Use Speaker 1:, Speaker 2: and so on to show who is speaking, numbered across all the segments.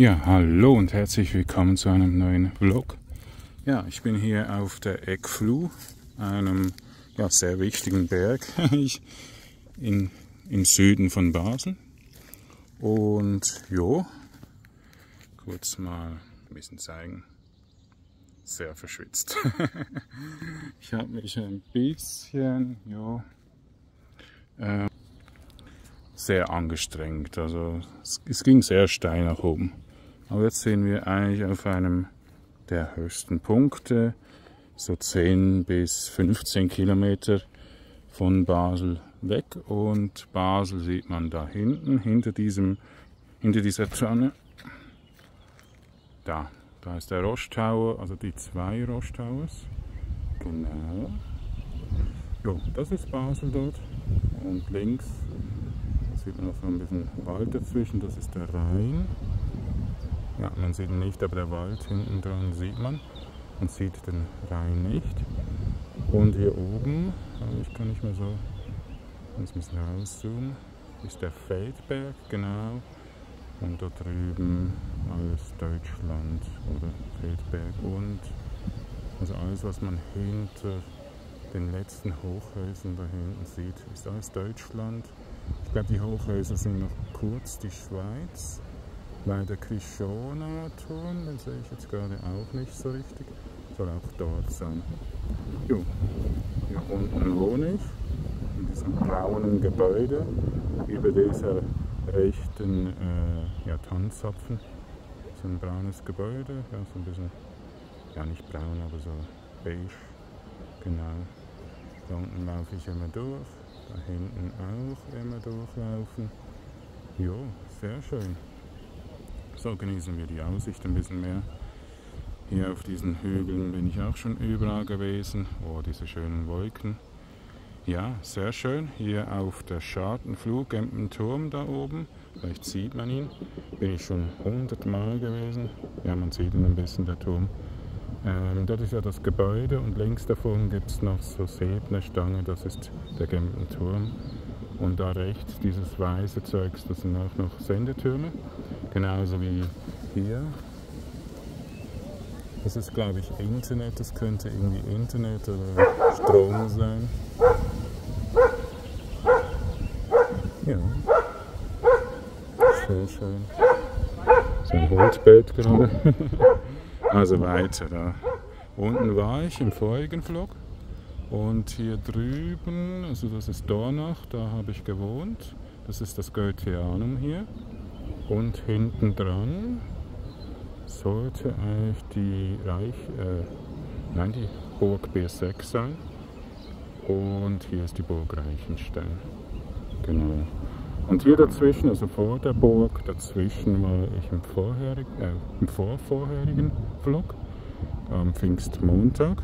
Speaker 1: Ja, hallo und herzlich willkommen zu einem neuen Vlog. Ja, ich bin hier auf der Eckfluh, einem ja, sehr wichtigen Berg in, im Süden von Basel. Und jo, kurz mal ein bisschen zeigen. Sehr verschwitzt. ich habe mich ein bisschen, jo, äh, sehr angestrengt. Also es, es ging sehr steil nach oben. Aber jetzt sind wir eigentlich auf einem der höchsten Punkte, so 10 bis 15 Kilometer von Basel weg. Und Basel sieht man da hinten, hinter, diesem, hinter dieser Zanne. Da, da ist der Roche Tower, also die zwei Roche Towers. Genau. Jo, das ist Basel dort. Und links sieht man noch so ein bisschen Wald dazwischen, das ist der Rhein. Ja, man sieht ihn nicht, aber der Wald hinten dran sieht man. Man sieht den Rhein nicht. Und hier oben, ich kann nicht mehr so ein bisschen rauszoomen, ist der Feldberg, genau. Und da drüben alles Deutschland oder Feldberg und also alles, was man hinter den letzten Hochhäusern da hinten sieht, ist alles Deutschland. Ich glaube, die Hochhäuser sind noch kurz die Schweiz. Weil der Krishona-Turm, den sehe ich jetzt gerade auch nicht so richtig, soll auch dort sein. Jo, hier unten wohne ich, in diesem braunen Gebäude, über dieser rechten äh, ja, Tanzapfen. So ein braunes Gebäude, ja, so ein bisschen, ja nicht braun, aber so beige, genau. Da unten laufe ich immer durch, da hinten auch immer durchlaufen. Jo, sehr schön. So genießen wir die Aussicht ein bisschen mehr. Hier auf diesen Hügeln bin ich auch schon überall gewesen. Oh, diese schönen Wolken. Ja, sehr schön. Hier auf der Schartenflug im Turm da oben. Vielleicht sieht man ihn. Bin ich schon hundertmal gewesen. Ja, man sieht ihn ein bisschen, der Turm. Ähm, dort ist ja das Gebäude und links davon gibt es noch so Sebnerstange, das ist der Gempen Turm. Und da rechts dieses weiße Zeugs, das sind auch noch Sendetürme. Genauso wie hier. Das ist, glaube ich, Internet. Das könnte irgendwie Internet oder Strom sein. Ja. Sehr schön. So ein Holzbett gerade. also weiter da. Unten war ich im vorigen Vlog. Und hier drüben, also das ist Dornach, da habe ich gewohnt. Das ist das Goetheanum hier. Und hinten dran sollte eigentlich die Reich, äh, nein, die Burg B6 sein. Und hier ist die Burg Reichenstein. Genau. Und hier dazwischen, also vor der Burg, dazwischen war ich im, vorherigen, äh, im vorvorherigen Vlog, am Pfingstmontag.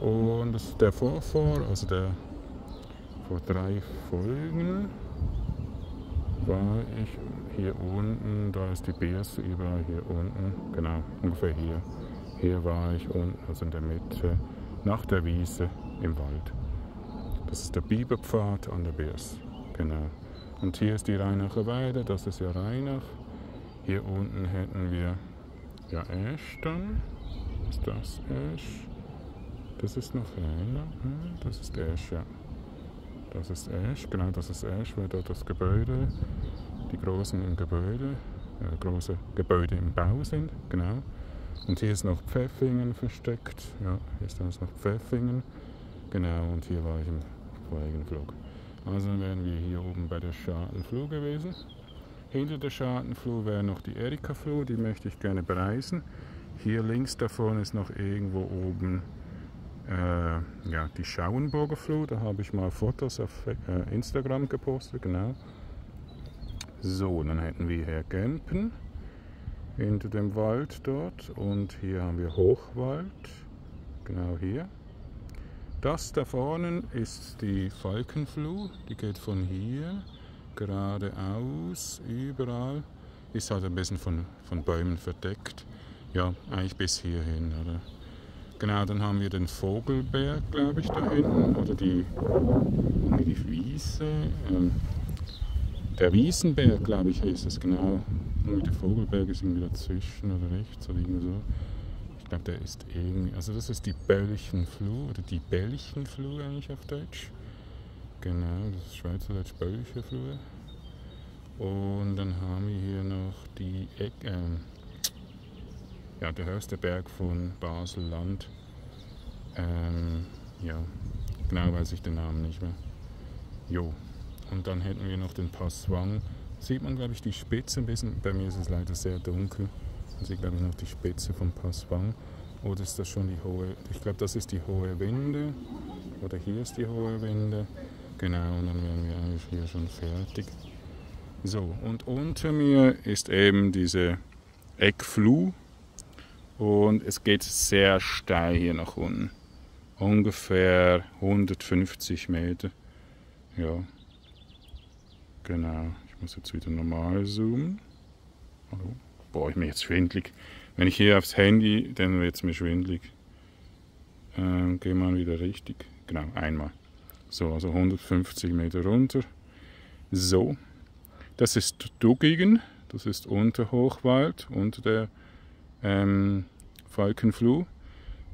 Speaker 1: Und das ist der Vorvor, also der vor drei Folgen war ich hier unten, da ist die BS überall hier unten, genau, ungefähr hier. Hier war ich unten, also in der Mitte, nach der Wiese im Wald. Das ist der Biberpfad an der BS, genau. Und hier ist die Rheinacher Weide, das ist ja Rheinach. Hier unten hätten wir ja Esch dann. Ist das Esch? Das ist noch Rheinach, hm, das ist Esch, ja. Das ist Esch, genau das ist Esch, weil dort das Gebäude, die großen Gebäude, äh, große Gebäude im Bau sind, genau. Und hier ist noch Pfeffingen versteckt, ja, hier ist das noch Pfeffingen, genau, und hier war ich im vorigen Flug. Also wären wir hier oben bei der Schadenfluh gewesen. Hinter der Schadenfluh wäre noch die Erika-Fluh, die möchte ich gerne bereisen. Hier links davon ist noch irgendwo oben äh, ja, die Schauenburger Fluh, da habe ich mal Fotos auf äh, Instagram gepostet, genau. So, dann hätten wir hier Gempen hinter dem Wald dort und hier haben wir Hochwald, genau hier. Das da vorne ist die Falkenfluh, die geht von hier geradeaus, überall. Ist halt ein bisschen von, von Bäumen verdeckt. Ja, eigentlich bis hierhin, oder? Genau, dann haben wir den Vogelberg, glaube ich, da hinten. Oder die, die Wiese. Ähm, der Wiesenberg, glaube ich, ist es genau. Und der Vogelberg ist irgendwie dazwischen oder rechts oder irgendwie so. Ich glaube, der ist irgendwie. Also, das ist die Böllchenfluh oder die Bällchenfluh eigentlich auf Deutsch. Genau, das ist Schweizerdeutsch Böllchenfluh. Und dann haben wir hier noch die Eck, äh, ja, der höchste Berg von Basel-Land. Ähm, ja, genau weiß ich den Namen nicht mehr. Jo. Und dann hätten wir noch den Pass Wang. Sieht man, glaube ich, die Spitze ein bisschen. Bei mir ist es leider sehr dunkel. Man sieht, glaube ich, noch die Spitze vom Pass Wang. Oder ist das schon die hohe? Ich glaube, das ist die hohe Winde. Oder hier ist die hohe Winde. Genau, und dann wären wir eigentlich hier schon fertig. So, und unter mir ist eben diese Eckfluh. Und es geht sehr steil hier nach unten. Ungefähr 150 Meter. Ja, genau. Ich muss jetzt wieder normal zoomen. Hallo? Boah, ich mir jetzt schwindlig. Wenn ich hier aufs Handy, dann wird es mir schwindlig. Ähm, gehen wir wieder richtig. Genau, einmal. So, also 150 Meter runter. So, das ist Duggigen, das ist Unterhochwald unter der ähm, Falkenfluh.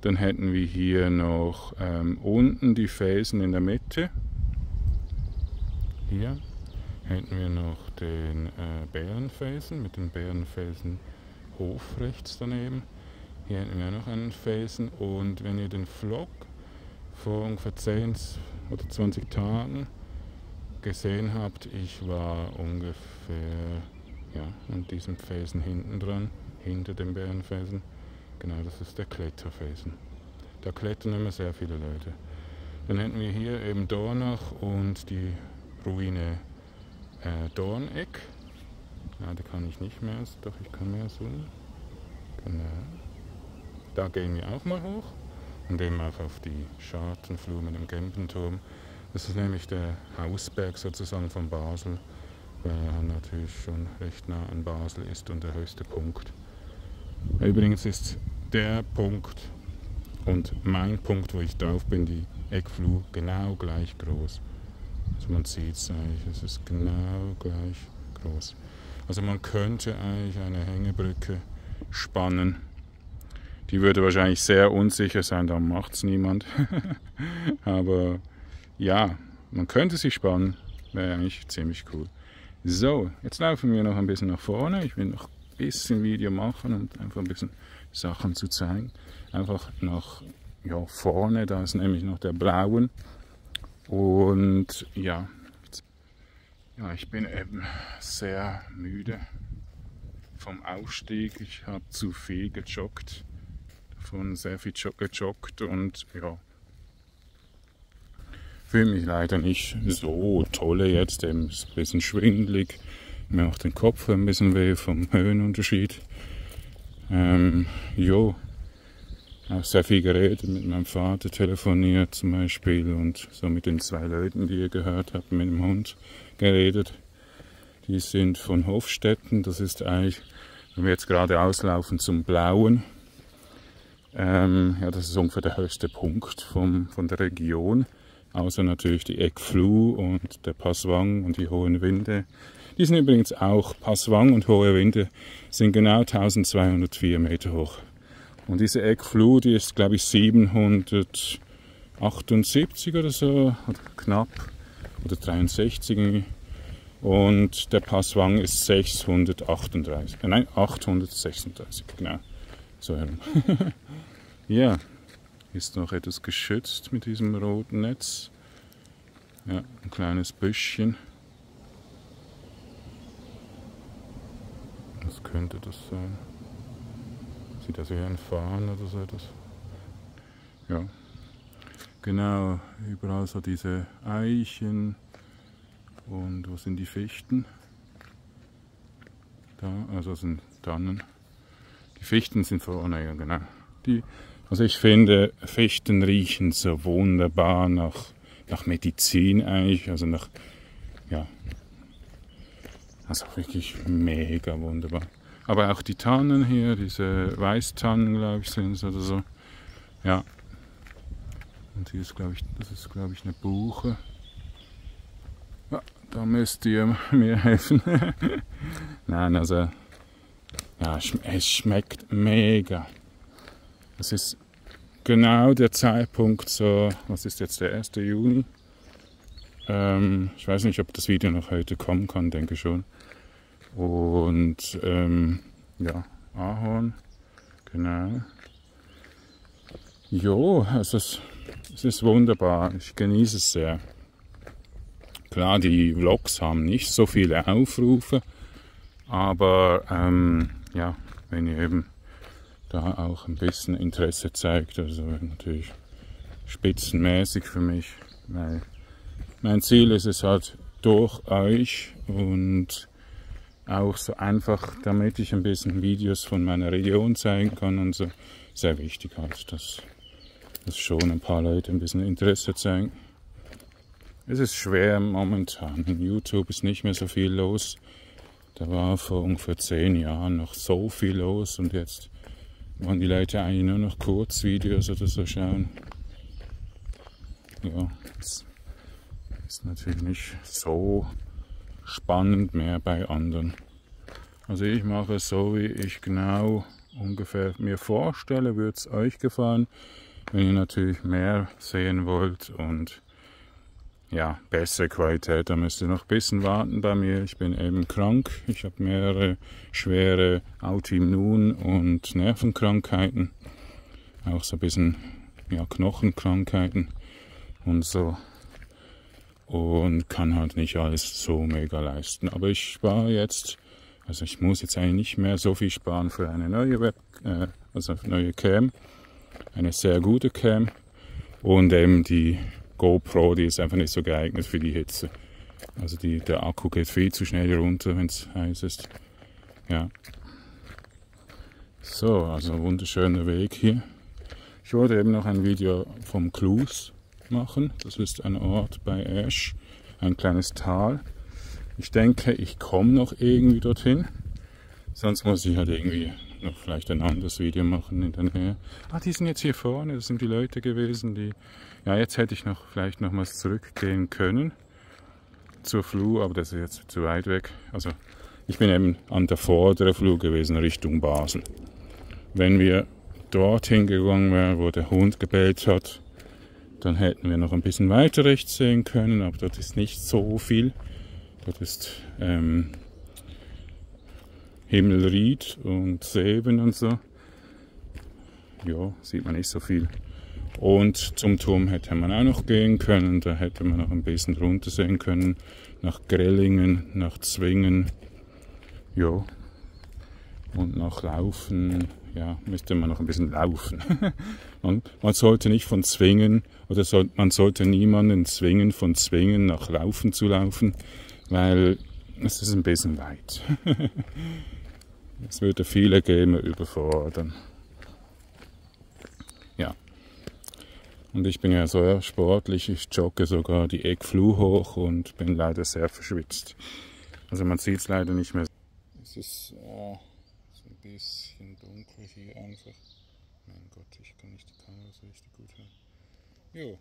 Speaker 1: Dann hätten wir hier noch ähm, unten die Felsen in der Mitte. Hier hätten wir noch den äh, Bärenfelsen mit dem Bärenfelsen Hof rechts daneben. Hier hätten wir noch einen Felsen und wenn ihr den Vlog vor ungefähr 10 oder 20 Tagen gesehen habt, ich war ungefähr ja, an diesem Felsen hinten dran, hinter dem Bärenfelsen. Genau, das ist der Kletterfelsen. Da klettern immer sehr viele Leute. Dann hätten wir hier eben Dornach und die Ruine äh, Dorneck. Ja, da kann ich nicht mehr, doch ich kann mehr zoomen. Genau. Da gehen wir auch mal hoch und eben auch auf die Schartenfluh mit dem Gempenturm. Das ist nämlich der Hausberg sozusagen von Basel, weil er natürlich schon recht nah an Basel ist und der höchste Punkt. Übrigens ist der Punkt und mein Punkt, wo ich drauf bin, die Eckfluh, genau gleich groß. Also man sieht es eigentlich, es ist genau gleich groß. Also man könnte eigentlich eine Hängebrücke spannen. Die würde wahrscheinlich sehr unsicher sein, da macht es niemand. Aber ja, man könnte sie spannen, wäre eigentlich ziemlich cool. So, jetzt laufen wir noch ein bisschen nach vorne. Ich will noch bisschen Video machen und einfach ein bisschen Sachen zu zeigen. Einfach nach ja, vorne, da ist nämlich noch der blauen. Und ja, ja, ich bin eben sehr müde vom Aufstieg. Ich habe zu viel gejoggt, davon sehr viel gejoggt und ja, fühle mich leider nicht so tolle jetzt, eben ein bisschen schwindlig mir auch den Kopf ein bisschen weh vom Höhenunterschied. Ähm, jo, auch sehr viel geredet, mit meinem Vater telefoniert zum Beispiel und so mit den zwei Leuten, die ihr gehört habt, mit dem Hund geredet. Die sind von Hofstetten, das ist eigentlich, wenn wir jetzt gerade auslaufen zum Blauen, ähm, ja, das ist ungefähr der höchste Punkt vom, von der Region, außer natürlich die Eckfluh und der Passwang und die hohen Winde die sind übrigens auch Passwang und Hohe Winde sind genau 1204 Meter hoch. Und diese Eckfluh, die ist glaube ich 778 oder so, oder knapp, oder 63. Und der Passwang ist 638, äh, nein 836, genau, so herum. ja, ist noch etwas geschützt mit diesem roten Netz. Ja, ein kleines Büschchen. Was könnte das sein? Sieht das wie ein Fahren oder so etwas? Ja. Genau, überall so diese Eichen. Und wo sind die Fichten? Da, also sind Tannen. Die Fichten sind vorne, ja genau. Die, also ich finde, Fichten riechen so wunderbar nach, nach Medizin eigentlich, also nach, ja, also wirklich mega wunderbar. Aber auch die Tannen hier, diese Weißtannen, glaube ich, sind es oder so. Ja. Und hier ist, glaube ich, das ist, glaube ich, eine Buche. Ja, da müsst ihr mir helfen. Nein, also ja, es schmeckt mega. Es ist genau der Zeitpunkt, so, was ist jetzt der 1. Juni? Ähm, ich weiß nicht, ob das Video noch heute kommen kann, denke schon. Und ähm, ja, Ahorn, genau. Jo, es ist, es ist wunderbar. Ich genieße es sehr. Klar, die Vlogs haben nicht so viele Aufrufe, aber ähm, ja, wenn ihr eben da auch ein bisschen Interesse zeigt, also natürlich spitzenmäßig für mich, weil mein Ziel ist es halt durch euch und auch so einfach, damit ich ein bisschen Videos von meiner Region zeigen kann und so, sehr wichtig halt, dass dass schon ein paar Leute ein bisschen Interesse zeigen. Es ist schwer momentan. In YouTube ist nicht mehr so viel los. Da war vor ungefähr zehn Jahren noch so viel los und jetzt wollen die Leute eigentlich nur noch Kurzvideos oder so schauen. Ja, das ist natürlich nicht so spannend mehr bei anderen. Also ich mache es so, wie ich genau ungefähr mir vorstelle, würde es euch gefallen. Wenn ihr natürlich mehr sehen wollt und ja, bessere Qualität, dann müsst ihr noch ein bisschen warten bei mir. Ich bin eben krank. Ich habe mehrere schwere Autoimmun- und Nervenkrankheiten. Auch so ein bisschen ja, Knochenkrankheiten und so. Und kann halt nicht alles so mega leisten. Aber ich spare jetzt, also ich muss jetzt eigentlich nicht mehr so viel sparen für eine neue Web, äh, also neue Cam eine sehr gute Cam und eben die GoPro, die ist einfach nicht so geeignet für die Hitze. Also die, der Akku geht viel zu schnell runter, wenn es heiß ist. Ja. So, also wunderschöner Weg hier. Ich wollte eben noch ein Video vom Clues machen. Das ist ein Ort bei Ash, ein kleines Tal. Ich denke, ich komme noch irgendwie dorthin. Sonst muss ich halt irgendwie noch vielleicht ein anderes Video machen in der Nähe. Ah, die sind jetzt hier vorne, das sind die Leute gewesen, die... Ja, jetzt hätte ich noch vielleicht nochmals zurückgehen können zur Flur, aber das ist jetzt zu weit weg. Also ich bin eben an der vorderen Flur gewesen, Richtung Basel. Wenn wir dorthin gegangen wären, wo der Hund gebellt hat, dann hätten wir noch ein bisschen weiter rechts sehen können, aber dort ist nicht so viel. Dort ist ähm, Himmelried und Seben und so. Ja, sieht man nicht so viel. Und zum Turm hätte man auch noch gehen können. Da hätte man noch ein bisschen runter sehen können. Nach Grellingen, nach Zwingen. Ja. Und nach Laufen. Ja, müsste man noch ein bisschen laufen. man, man, sollte nicht von Zwingen, oder soll, man sollte niemanden zwingen, von Zwingen nach Laufen zu laufen, weil es ist ein bisschen weit. Es würde viele Gamer überfordern. Ja. Und ich bin ja so sportlich, ich jogge sogar die Eckfluh hoch und bin leider sehr verschwitzt. Also man sieht es leider nicht mehr. Es ist äh, so bisschen dunkel hier einfach. Mein Gott, ich kann nicht die Kamera so richtig gut hören. Jo.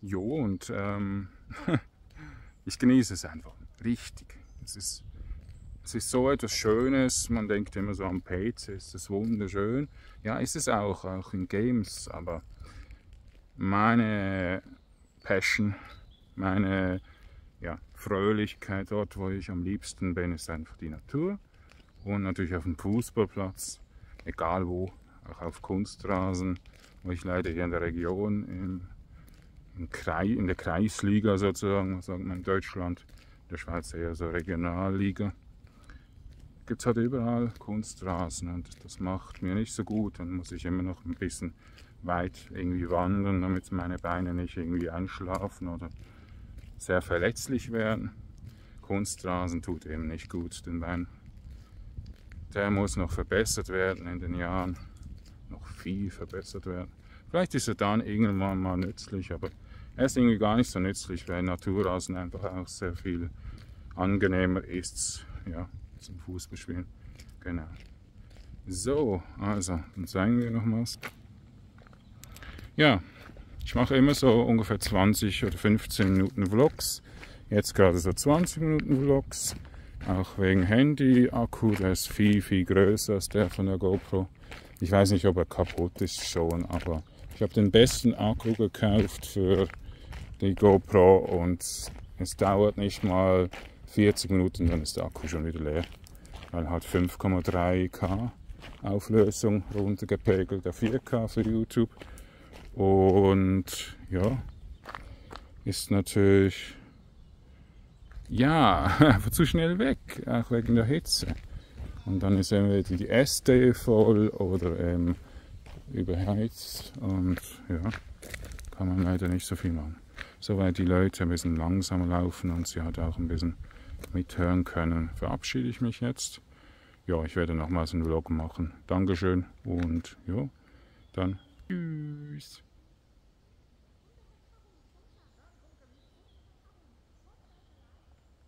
Speaker 1: Jo, und ähm, ich genieße es einfach richtig. Es ist, es ist so etwas Schönes, man denkt immer so am PC, ist es wunderschön. Ja, ist es auch, auch in Games, aber meine Passion, meine ja, Fröhlichkeit dort, wo ich am liebsten bin, ist einfach die Natur. Und natürlich auf dem Fußballplatz, egal wo, auch auf Kunstrasen, wo ich leider hier in der Region im in der Kreisliga sozusagen, sagt man in Deutschland, in der Schweiz eher so Regionalliga. Gibt es halt überall Kunstrasen und das macht mir nicht so gut. Dann muss ich immer noch ein bisschen weit irgendwie wandern, damit meine Beine nicht irgendwie einschlafen oder sehr verletzlich werden. Kunstrasen tut eben nicht gut den Bein. Der muss noch verbessert werden in den Jahren, noch viel verbessert werden. Vielleicht ist er dann irgendwann mal nützlich, aber er ist irgendwie gar nicht so nützlich, weil Naturrasen einfach auch sehr viel angenehmer ist ja, zum Fußballspielen. Genau. So, also, dann zeigen wir noch was. Ja, ich mache immer so ungefähr 20 oder 15 Minuten Vlogs. Jetzt gerade so 20 Minuten Vlogs. Auch wegen Handy-Akku, der ist viel, viel größer als der von der GoPro. Ich weiß nicht, ob er kaputt ist schon, aber ich habe den besten Akku gekauft für die GoPro und es dauert nicht mal 40 Minuten, dann ist der Akku schon wieder leer. Weil halt 5,3K Auflösung runtergepegelt auf 4K für YouTube. Und ja, ist natürlich ja, einfach zu schnell weg, auch wegen der Hitze. Und dann ist entweder die SD voll oder ähm, überheizt und ja, kann man leider nicht so viel machen. Soweit die Leute ein bisschen langsamer laufen und sie halt auch ein bisschen mithören können, verabschiede ich mich jetzt. Ja, ich werde nochmals einen Vlog machen. Dankeschön und ja, dann tschüss.